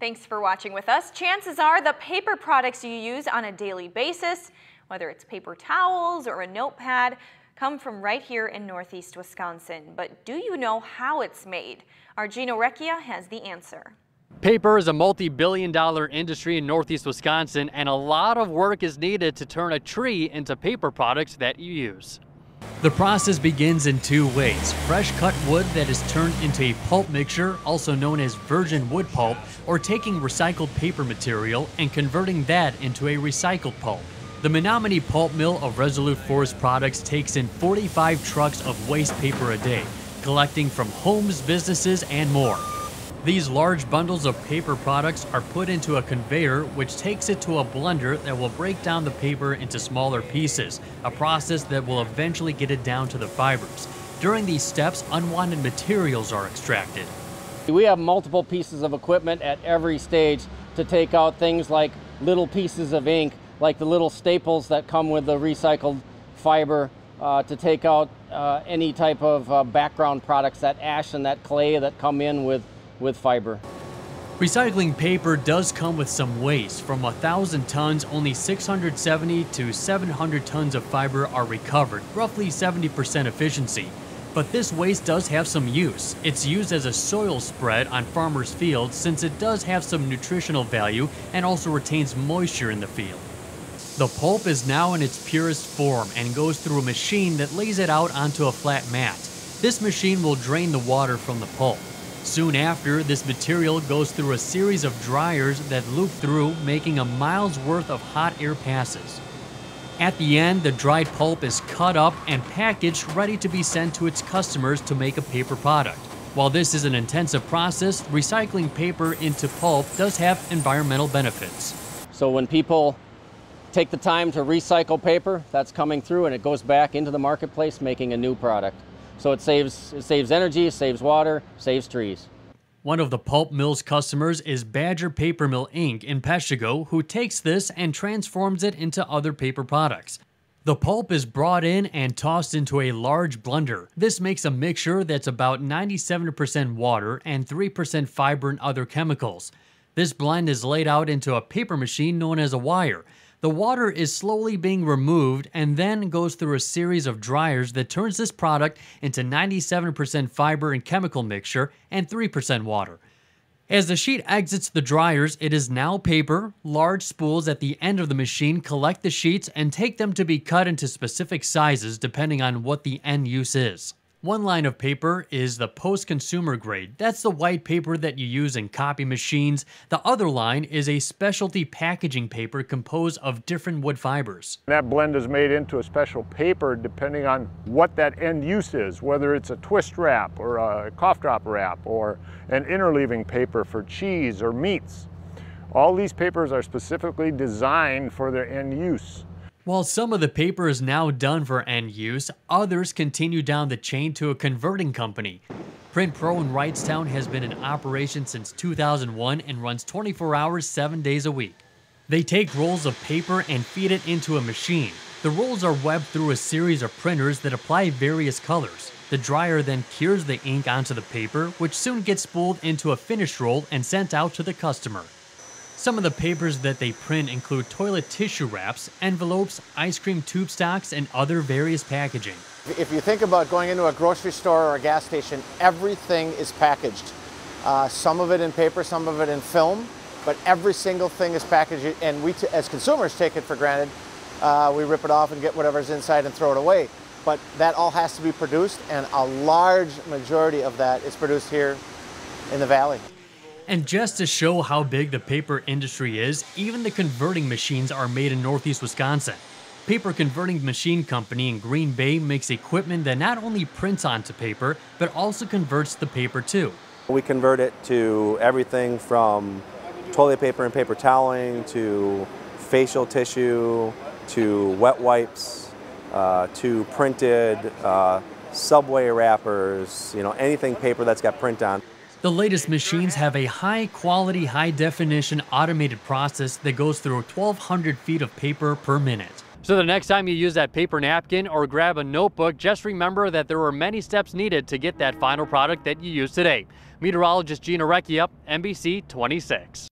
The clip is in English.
Thanks for watching with us. Chances are the paper products you use on a daily basis, whether it's paper towels or a notepad, come from right here in Northeast Wisconsin. But do you know how it's made? Our Gino Recchia has the answer. Paper is a multi-billion dollar industry in Northeast Wisconsin and a lot of work is needed to turn a tree into paper products that you use. The process begins in two ways. Fresh cut wood that is turned into a pulp mixture, also known as virgin wood pulp, or taking recycled paper material and converting that into a recycled pulp. The Menominee Pulp Mill of Resolute Forest Products takes in 45 trucks of waste paper a day, collecting from homes, businesses, and more. These large bundles of paper products are put into a conveyor which takes it to a blender that will break down the paper into smaller pieces, a process that will eventually get it down to the fibers. During these steps, unwanted materials are extracted. We have multiple pieces of equipment at every stage to take out things like little pieces of ink, like the little staples that come with the recycled fiber, uh, to take out uh, any type of uh, background products, that ash and that clay that come in with with fiber. Recycling paper does come with some waste. From 1,000 tons, only 670 to 700 tons of fiber are recovered, roughly 70% efficiency. But this waste does have some use. It's used as a soil spread on farmers' fields since it does have some nutritional value and also retains moisture in the field. The pulp is now in its purest form and goes through a machine that lays it out onto a flat mat. This machine will drain the water from the pulp. Soon after, this material goes through a series of dryers that loop through, making a mile's worth of hot air passes. At the end, the dried pulp is cut up and packaged ready to be sent to its customers to make a paper product. While this is an intensive process, recycling paper into pulp does have environmental benefits. So when people take the time to recycle paper, that's coming through and it goes back into the marketplace making a new product. So it saves, it saves energy, saves water, saves trees. One of the pulp mill's customers is Badger Paper Mill Inc. in Peshtigo, who takes this and transforms it into other paper products. The pulp is brought in and tossed into a large blender. This makes a mixture that's about 97% water and 3% fiber and other chemicals. This blend is laid out into a paper machine known as a wire. The water is slowly being removed and then goes through a series of dryers that turns this product into 97% fiber and chemical mixture and 3% water. As the sheet exits the dryers, it is now paper. Large spools at the end of the machine collect the sheets and take them to be cut into specific sizes depending on what the end use is. One line of paper is the post-consumer grade. That's the white paper that you use in copy machines. The other line is a specialty packaging paper composed of different wood fibers. That blend is made into a special paper depending on what that end use is, whether it's a twist wrap or a cough drop wrap or an interleaving paper for cheese or meats. All these papers are specifically designed for their end use. While some of the paper is now done for end use, others continue down the chain to a converting company. Print Pro in Wrightstown has been in operation since 2001 and runs 24 hours, 7 days a week. They take rolls of paper and feed it into a machine. The rolls are webbed through a series of printers that apply various colors. The dryer then cures the ink onto the paper, which soon gets spooled into a finished roll and sent out to the customer. Some of the papers that they print include toilet tissue wraps, envelopes, ice cream tube stocks, and other various packaging. If you think about going into a grocery store or a gas station, everything is packaged. Uh, some of it in paper, some of it in film, but every single thing is packaged, and we, as consumers, take it for granted. Uh, we rip it off and get whatever's inside and throw it away. But that all has to be produced, and a large majority of that is produced here in the valley. And just to show how big the paper industry is, even the converting machines are made in northeast Wisconsin. Paper Converting Machine Company in Green Bay makes equipment that not only prints onto paper, but also converts the paper too. We convert it to everything from toilet paper and paper toweling to facial tissue to wet wipes uh, to printed uh, subway wrappers, you know, anything paper that's got print on. The latest machines have a high quality, high definition automated process that goes through 1,200 feet of paper per minute. So the next time you use that paper napkin or grab a notebook, just remember that there are many steps needed to get that final product that you use today. Meteorologist Gino Recchia, NBC 26.